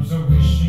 arms are wishing.